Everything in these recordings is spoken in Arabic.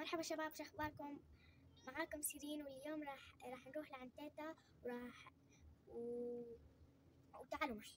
مرحبا شباب شو أخباركم؟ معاكم سيرين واليوم راح راح نروح لعند تيتا وراح و... وتعالوا معي.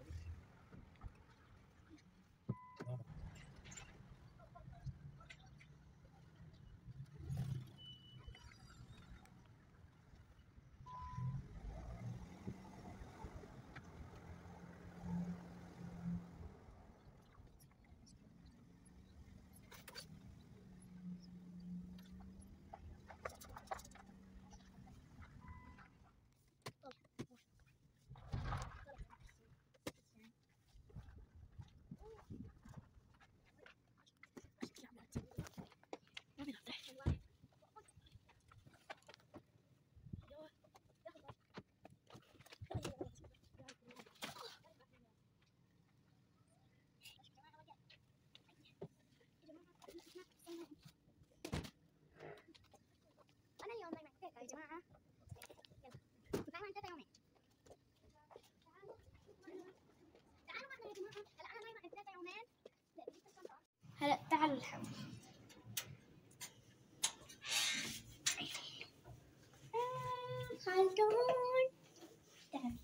الحمد خالدون تعال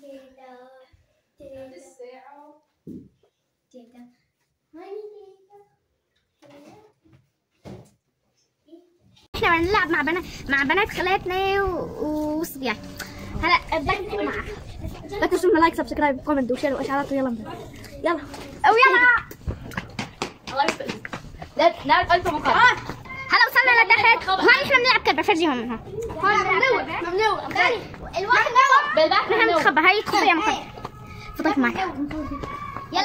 تيتا تيتا الساعة تيتا هاني تيتا إحنا بنلعب مع بنات مع بنات خالاتنا و- والصبيان هلا بدنا معك لا تنسوا like subscribe comment و share واشعارات ويلا نبدأ. يلا. أو يلا. الله يسعدك لا لا ألف مقام هلا وصلنا لتحت. هون إحنا بنلعب كلب بفرجيهم هون ممنوع ممنوع الواحد بالباك نحن ممنوع هاي تخبى يا محمد فضيت معك يلا.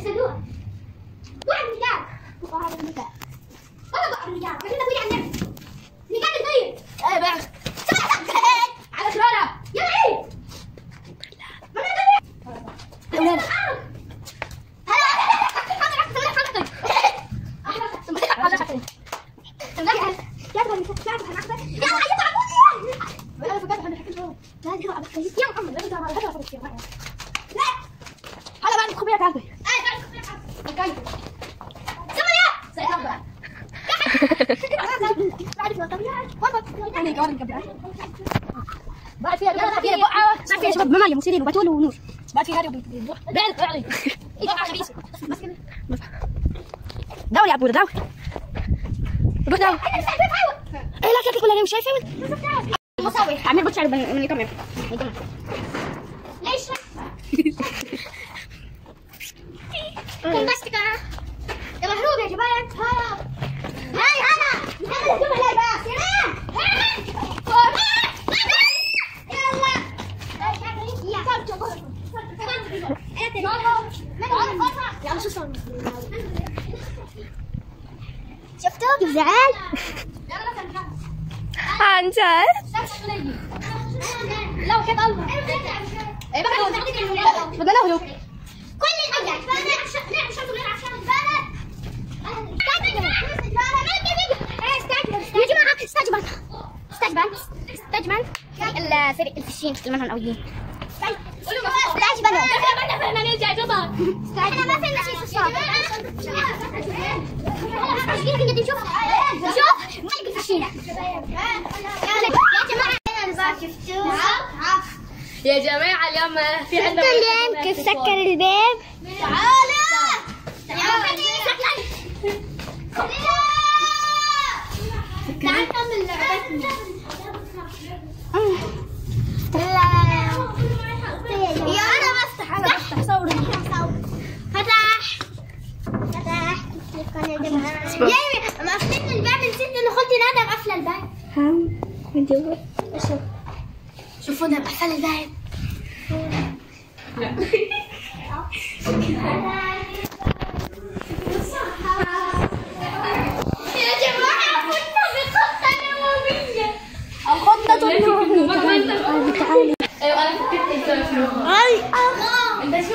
يفسدوها واحد رجال وهذا المثال والله بقى رجال لكن أبوي عندنا اللي قاعد يغير إيه بقى على كرانة يلا عيد ما الأولاد هلا بعد خبيرك عندي يعني كمان قبل بعد فيها يلا فيها بقعة ما في يا شباب مماية وسيرين وبتول ونور بعد فيها راديو بعد اعطي داول يا عبودة داول روح داول إيه لا شكلك ولا شايفه مصور عمال بتشعر من من الكاميرا ليش كمبستكا يا مهروب يا جبال هلا هاي هلا هلا شوف هلا بقى سلام شفتوا كيف زعل؟ عن جد لا كيف الله إيه بقى بدنا نهرب كل الأجل نعم شرط غير عشان يا جماعة استجبن استجبن استجبن الفريق الفشين المنهم الأولين نرجع جبل إحنا ما شوف يا جماعة الباب شفتوها يا جماعة اليوم في عندنا اليوم كيف سكر الباب يا جماعة يا مقفلين الباب نسيت انه قلت ندى مقفله الباب هم من جوا شوف شوفوا أنا مقفله الباب يا جماعة كنا بخطة نووية الخطة النومية تعالي أيوه أنا فكرت أنت هاي انت شو